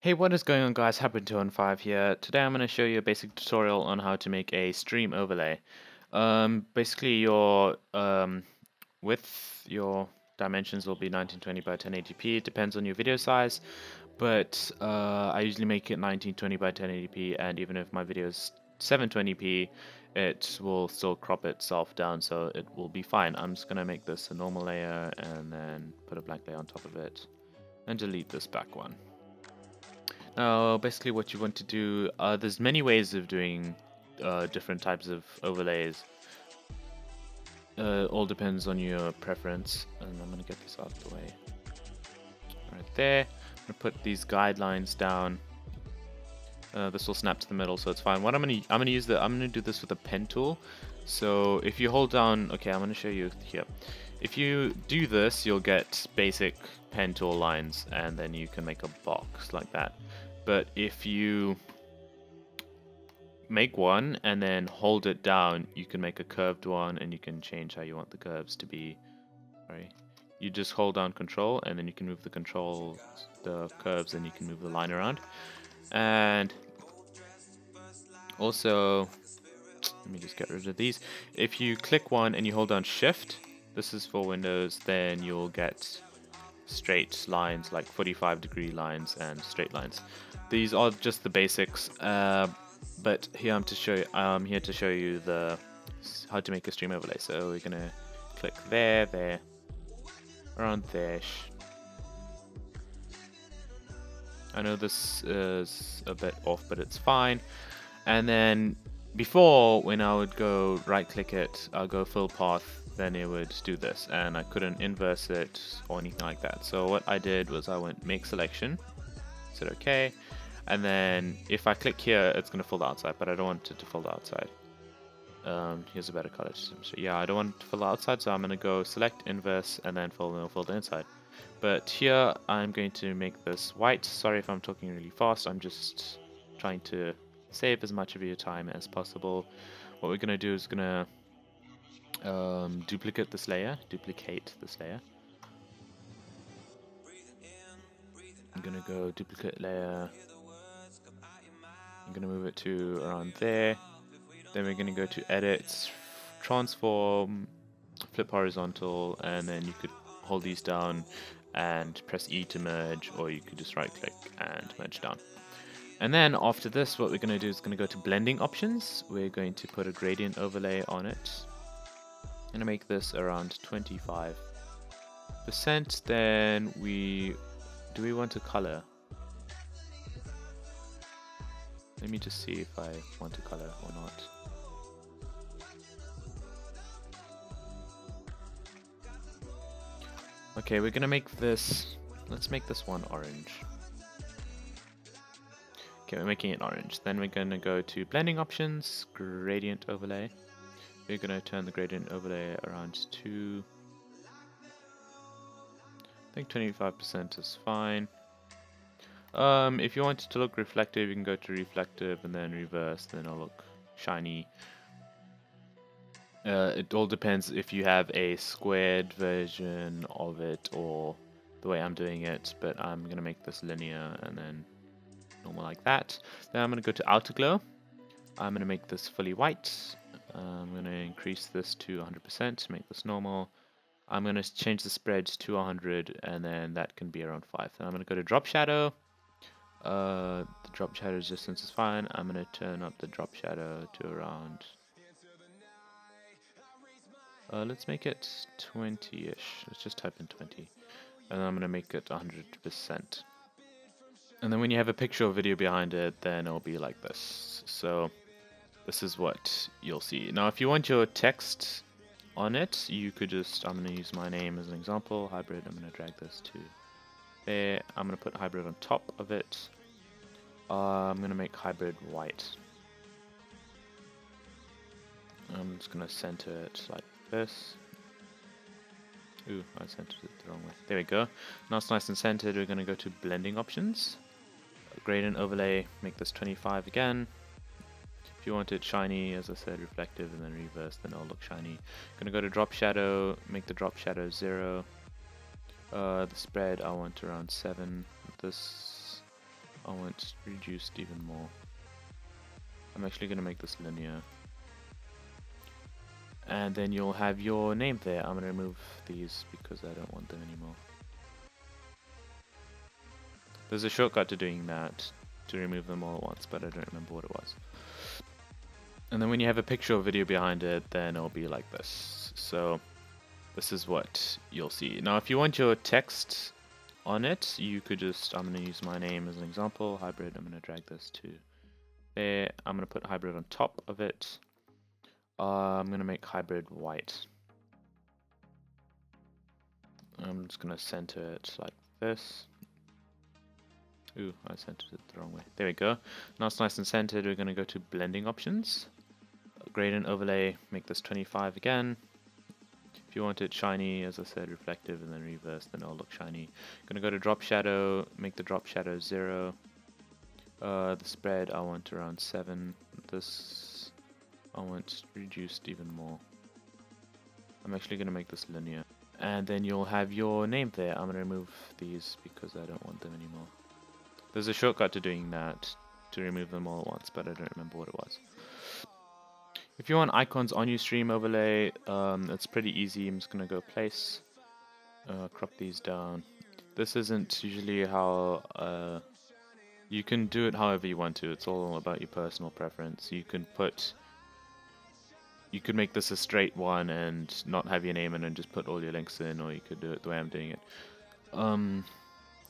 Hey, what is going on guys? Hybrid215 here. Today I'm going to show you a basic tutorial on how to make a stream overlay. Um, basically your um, width, your dimensions will be 1920 by 1080p. It depends on your video size, but uh, I usually make it 1920 by 1080p and even if my video is 720p, it will still crop itself down so it will be fine. I'm just going to make this a normal layer and then put a blank layer on top of it and delete this back one. Now, basically what you want to do, uh, there's many ways of doing uh, different types of overlays. Uh, all depends on your preference. And I'm going to get this out of the way. Right there. I'm going to put these guidelines down. Uh, this will snap to the middle, so it's fine. What I'm going to I'm to use the I'm going to do this with a pen tool. So if you hold down, okay, I'm going to show you here. If you do this, you'll get basic pen tool lines, and then you can make a box like that but if you make one and then hold it down, you can make a curved one and you can change how you want the curves to be. Right? You just hold down control and then you can move the control, the curves, and you can move the line around. And also, let me just get rid of these. If you click one and you hold down shift, this is for Windows, then you'll get straight lines like 45 degree lines and straight lines. These are just the basics, uh, but here I'm to show you, I'm here to show you the how to make a stream overlay. So we're gonna click there, there, around there. I know this is a bit off, but it's fine. And then before, when I would go right click it, I'll go fill path, then it would do this. And I couldn't inverse it or anything like that. So what I did was I went make selection, said okay, and then if I click here, it's going to the outside, but I don't want it to the outside. Um, here's a better color system. So yeah, I don't want to the outside, so I'm going to go select inverse and then fill, fill the inside. But here, I'm going to make this white. Sorry if I'm talking really fast, I'm just trying to save as much of your time as possible. What we're going to do is going to um, duplicate this layer, duplicate this layer. I'm to go duplicate layer, I'm to move it to around there. Then we're to go to edit, transform, flip horizontal, and then you could hold these down and press E to merge, or you could just right click and merge down. And then after this, what we're to do is to go to blending options. We're going to put a gradient overlay on it. I'm to make this around 25%. Then we, do we want a color? Let me just see if I want to color or not. Okay, we're gonna make this, let's make this one orange. Okay, we're making it orange. Then we're gonna go to blending options, gradient overlay. We're gonna turn the gradient overlay around to, I think 25% is fine. Um, if you want it to look reflective, you can go to reflective and then reverse, then it'll look shiny. Uh, it all depends if you have a squared version of it or the way I'm doing it, but I'm going to make this linear and then normal like that. Then I'm going to go to outer glow. I'm going to make this fully white. I'm going to increase this to 100% to make this normal. I'm going to change the spreads to 100 and then that can be around 5. Then I'm going to go to drop shadow. Uh, the drop shadow resistance is fine. I'm going to turn up the drop shadow to around... Uh, let's make it 20-ish. Let's just type in 20. And I'm going to make it 100%. And then when you have a picture or video behind it, then it'll be like this. So this is what you'll see. Now, if you want your text on it, you could just, I'm going to use my name as an example, hybrid. I'm going to drag this to there. I'm going to put hybrid on top of it. Uh, I'm going to make hybrid white. I'm just going to center it like this. Ooh, I centered it the wrong way. There we go. Now it's nice and centered. We're going to go to blending options. Gradient overlay, make this 25 again. If you want it shiny, as I said, reflective and then reverse, then it'll look shiny. Going to go to drop shadow, make the drop shadow 0. Uh, the spread I want around 7. This I want reduced even more. I'm actually going to make this linear. And then you'll have your name there. I'm going to remove these because I don't want them anymore. There's a shortcut to doing that to remove them all at once, but I don't remember what it was. And then when you have a picture or video behind it, then it'll be like this. So this is what you'll see. Now, if you want your text on it, you could just, I'm going to use my name as an example, hybrid, I'm going to drag this to there. I'm going to put hybrid on top of it. Uh, I'm going to make hybrid white. I'm just going to center it like this. Ooh, I centered it the wrong way. There we go. Now it's nice and centered. We're going to go to blending options. Gradient overlay, make this 25 again. If you want it shiny, as I said, reflective and then reverse, then it'll look shiny. to go to drop shadow, make the drop shadow 0. Uh, the spread I want around 7. This I want reduced even more. I'm actually to make this linear. And then you'll have your name there. I'm to remove these because I don't want them anymore. There's a shortcut to doing that to remove them all at once, but I don't remember what it was. If you want icons on your stream overlay, um, it's pretty easy. I'm just going to go place, uh, crop these down. This isn't usually how uh, you can do it however you want to. It's all about your personal preference. You can put you could make this a straight one and not have your name in and just put all your links in, or you could do it the way I'm doing it. Um,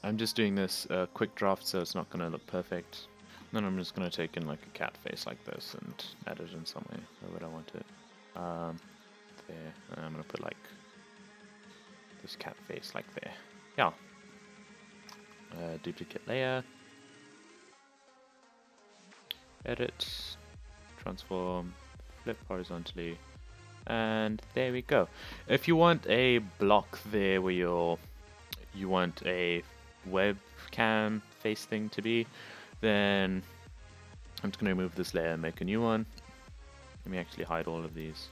I'm just doing this uh, quick draft, so it's not going to look perfect. Then I'm just going to take in like a cat face like this and add it in somewhere where I want it. Um, there, and I'm going to put like this cat face like there. Yeah. Uh, duplicate layer. Edit. Transform. Flip horizontally. And there we go. If you want a block there where you're, you want a webcam face thing to be, then I'm just going to remove this layer and make a new one. Let me actually hide all of these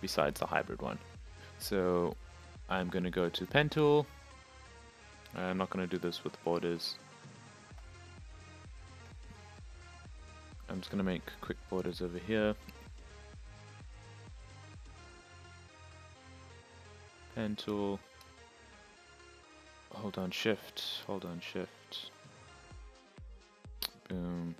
besides the hybrid one. So I'm going to go to pen tool. I'm not going to do this with borders. I'm just going to make quick borders over here. Pen tool. Hold on shift, hold on shift. Boom.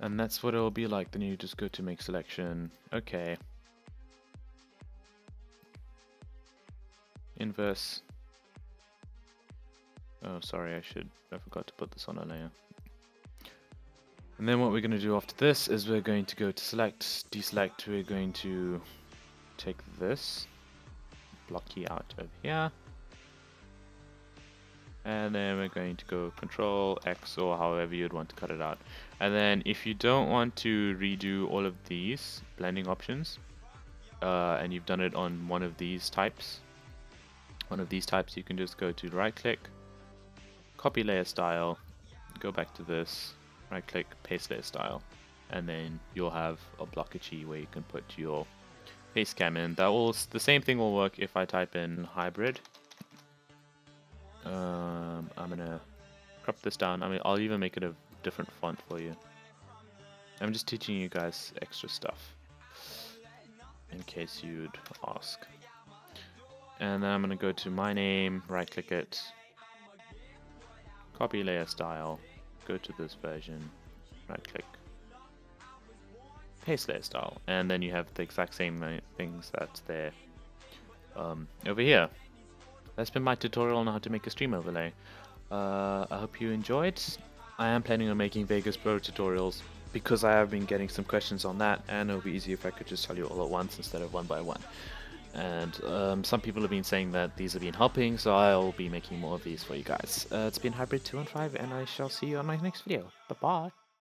And that's what it'll be like. Then you just go to make selection. Okay. Inverse. Oh, sorry, I should, I forgot to put this on a layer. And then what we're going to do after this is we're going to go to select, deselect, we're going to take this, blocky out of here, and then we're going to go control X or however you'd want to cut it out. And then if you don't want to redo all of these blending options, uh, and you've done it on one of these types, one of these types, you can just go to right click, copy layer style, go back to this, right click paste layer style and then you'll have a blockachi where you can put your face cam in. That will the same thing will work if I type in hybrid. Um, I'm gonna crop this down. I mean, I'll even make it a different font for you. I'm just teaching you guys extra stuff in case you'd ask. And then I'm gonna go to my name, right click it, copy layer style, go to this version, right click, paste layer style, and then you have the exact same things that's there um, over here. That's been my tutorial on how to make a stream overlay. Uh, I hope you enjoyed. I am planning on making Vegas Pro tutorials because I have been getting some questions on that and it would be easier if I could just tell you all at once instead of one by one. And um, some people have been saying that these have been helping, so I'll be making more of these for you guys. Uh, it's been Hybrid215, and I shall see you on my next video. Bye-bye.